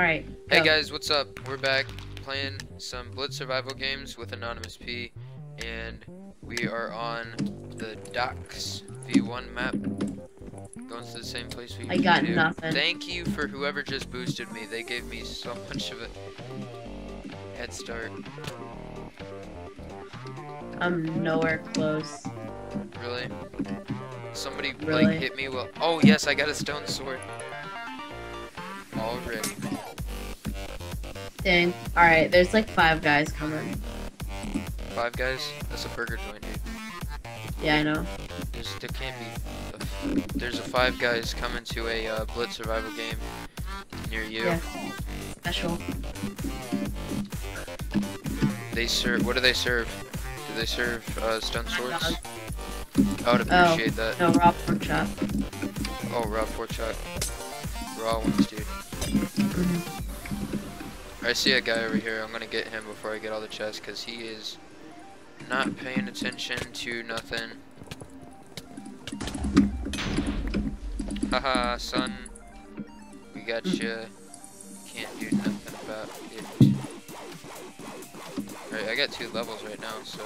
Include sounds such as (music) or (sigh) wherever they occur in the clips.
Alright. Hey guys, what's up? We're back playing some Blitz survival games with Anonymous P, and we are on the Docks V1 map. Going to the same place we I got do. nothing. Thank you for whoever just boosted me. They gave me so much of a head start. I'm nowhere close. Really? Somebody Really? like hit me. Well, oh yes, I got a stone sword. Already. Dang. Alright, there's like five guys coming. Five guys. That's a burger joint, dude. Yeah, I know. There's, there can't be. A, there's a five guys coming to a uh, Blitz survival game near you. Yeah. Special. They serve. What do they serve? Do they serve uh, stone swords? I would Oh. appreciate that. No, raw pork chop. Oh, raw pork chop. Raw ones, dude. Mhm. I see a guy over here. I'm gonna get him before I get all the chests, cause he is not paying attention to nothing. Haha, son. We got you. Can't do nothing about it. Alright, I got two levels right now, so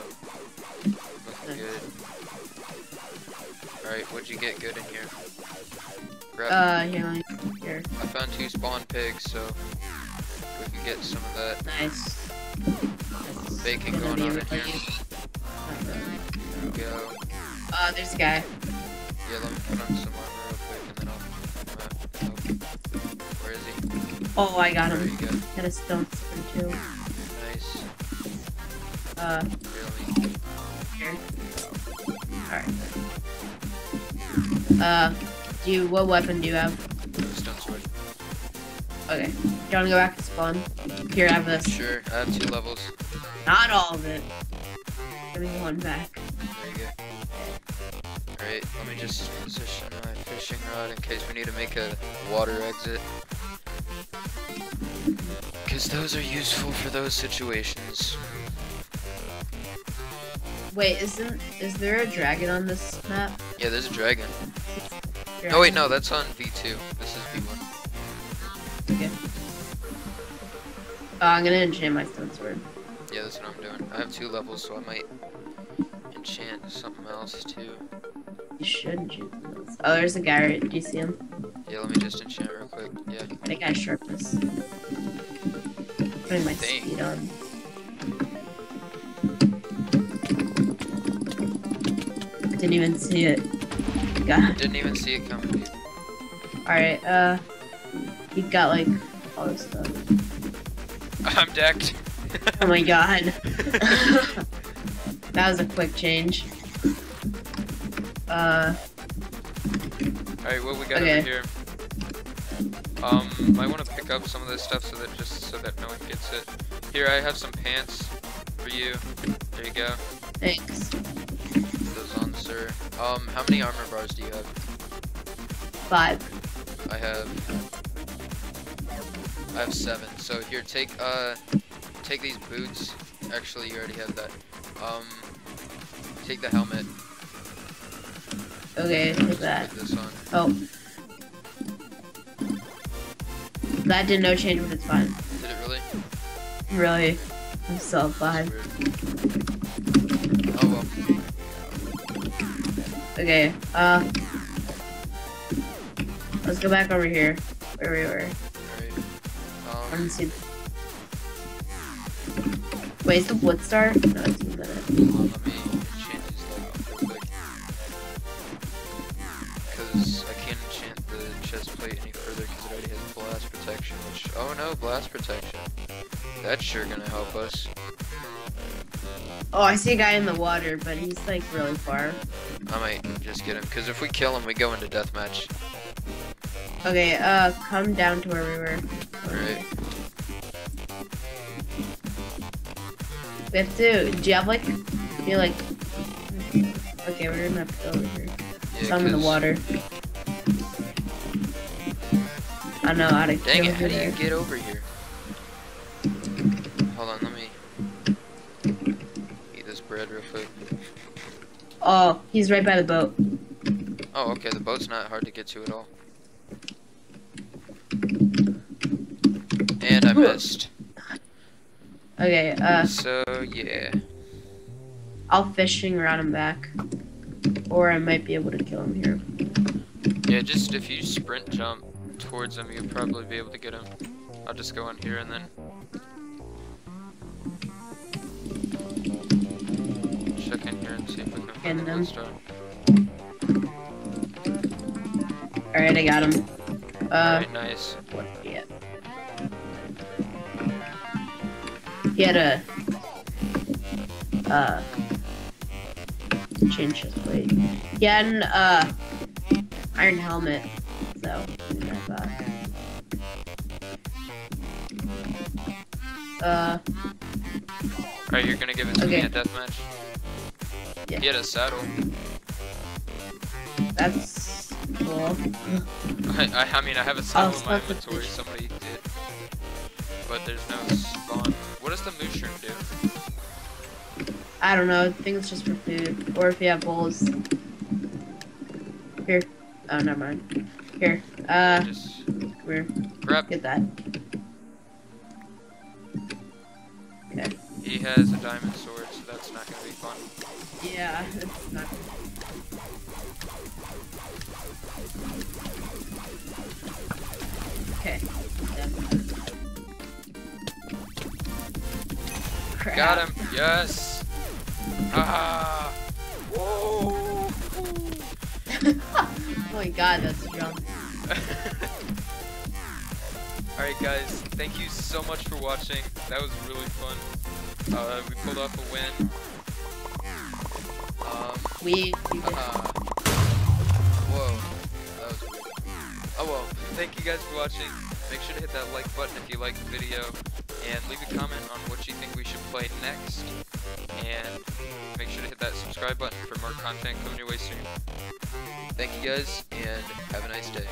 looking good. Alright, what'd you get good in here? Grab Uh, here, here. I found two spawn pigs, so we can get some of that Nice. Gonna going on in here. There we go. Uh, there's a guy. Yeah, let me put on some armor real quick and then I'll come out. Where is he? Oh, I got There him. go. Got a stone sword too. Nice. Uh, Really. here. Alright. Uh, do you, what weapon do you have? Stone sword. Okay. Do you wanna go back spawn? Here, I have this. Sure, I have two levels. Not all of it. Give me one back. There you go. Alright, let me just position my fishing rod in case we need to make a water exit. Because those are useful for those situations. Wait, isn't is there a dragon on this map? Yeah, there's a dragon. Dragon? Oh wait, no, that's on V2. This is V1. Oh, I'm gonna enchant my stone sword. Yeah, that's what I'm doing. I have two levels, so I might enchant something else too. You should enchant those. Oh, there's a guy. Right? Do you see him? Yeah, let me just enchant real quick. Yeah. I think I sharpness. Putting my Dang. speed on. Didn't even see it. God. Didn't even see it coming. Alright, uh, he got like all this stuff. I'm decked. Oh my god. (laughs) that was a quick change. Uh, Alright, what we got Okay. over here? Um, might want to pick up some of this stuff so that just so that no one gets it. Here, I have some pants for you. There you go. thanks. Put Those on, sir. Um, how many armor bars do you have? Five. I have. I have seven. So here, take uh, take these boots. Actually, you already have that. Um, take the helmet. Okay, take that. Oh. That did no change, but it's fine. Did it really? Really. I'm still at That's five. weird. Oh well. Okay, uh. Let's go back over here. Where we were. Alright. I want to see. Wait, is the wood star? No, it's a minute. hold on, let me enchant these legs real quick. Because I can't enchant the chest plate any further because it already has blast protection, which. Oh no, blast protection. That's sure gonna help us. Oh, I see a guy in the water, but he's like really far. I might just get him, because if we kill him, we go into deathmatch. Okay, uh, come down to where we were. Alright. We have to. Do you have like? Do you like? Okay, we're gonna have to go over here. Yeah, Some in the water. I know how to Dang it, how do you get over here? Hold on, let me eat this bread real quick. Oh, he's right by the boat. Oh, okay, the boat's not hard to get to at all. And I missed. Okay, uh, So yeah. I'll fishing around him back. Or I might be able to kill him here. Yeah, just if you sprint jump towards him, you'll probably be able to get him. I'll just go in here and then check in here and see if we can find then- Alright, I got him. Uh, Alright, nice. Get? He had a, uh, change his plate. He had an, uh, iron helmet, so, give me that back. Uh, Alright, you're gonna give it to me at deathmatch? Yeah. He had a saddle. that's cool. I, (laughs) I, I mean, I have a saddle in my inventory, somebody did. But there's no I don't know. I think it's just for food, or if you have bowls. Here. Oh, never mind. Here. Uh, Just come here. grab. Get that. Okay. He has a diamond sword, so that's not gonna be fun. Yeah, (laughs) it's not. Okay. Crap. Got him. Yes. Ah. Whoa. (laughs) oh my god, that's drunk. (laughs) Alright guys, thank you so much for watching. That was really fun. Uh, we pulled off a win. Um, We. uh, whoa, that was weird. Oh well, thank you guys for watching. Make sure to hit that like button if you liked the video, and leave a comment on what you think we should play next. And make sure to hit that subscribe button for more content coming your way soon. Thank you guys, and have a nice day.